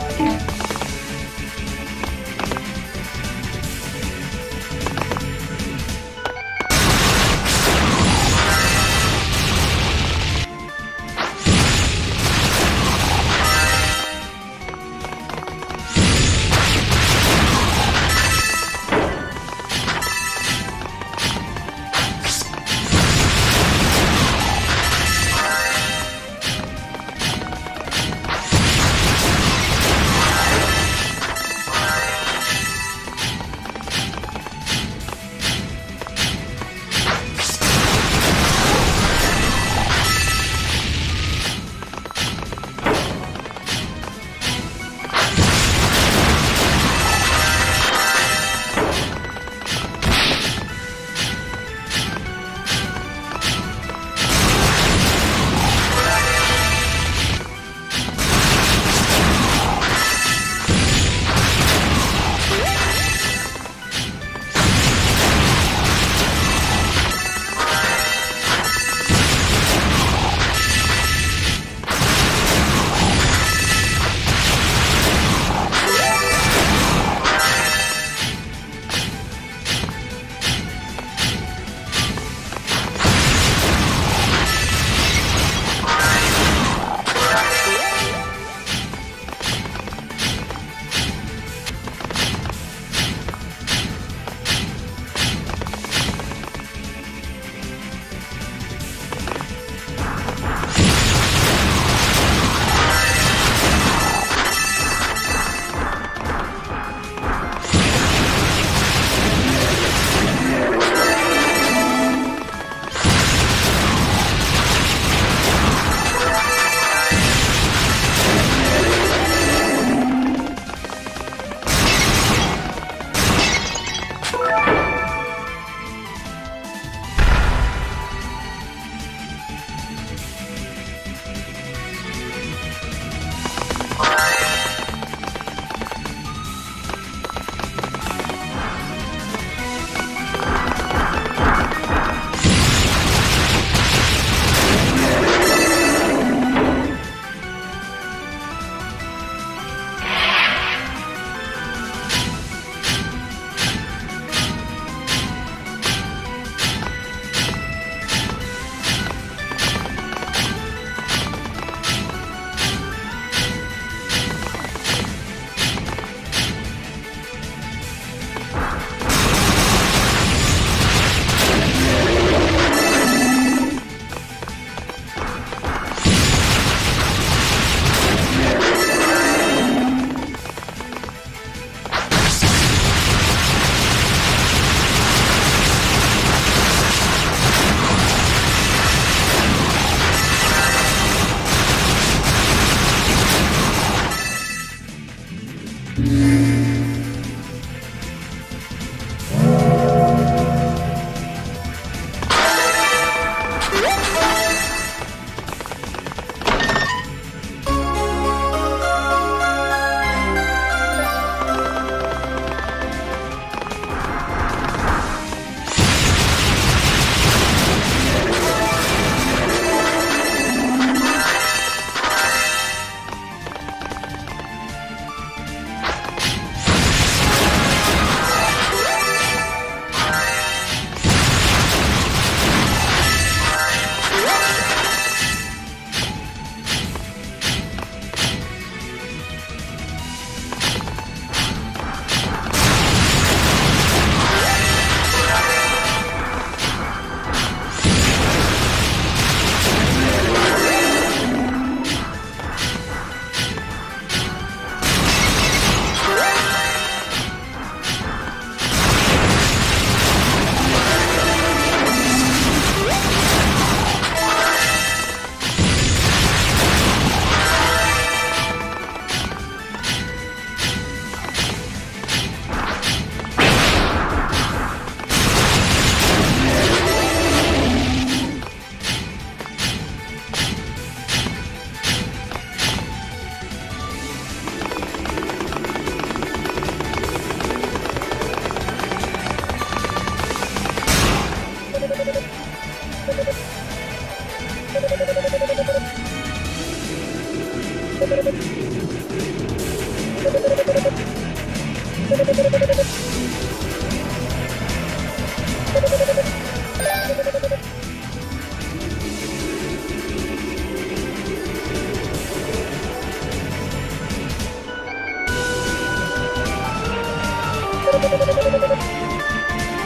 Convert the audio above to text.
Bye.